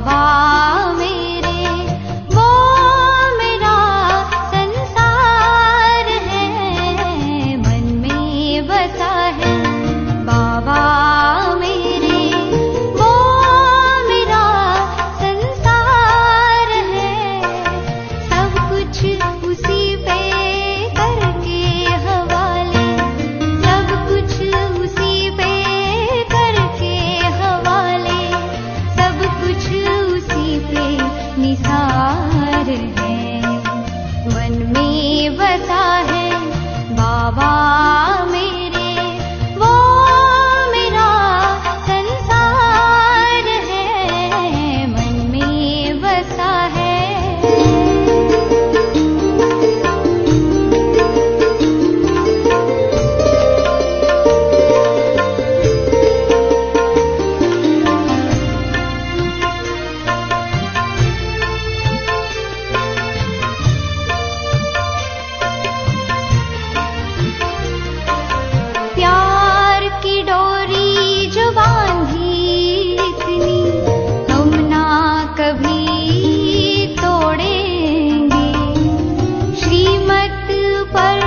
বাবা पर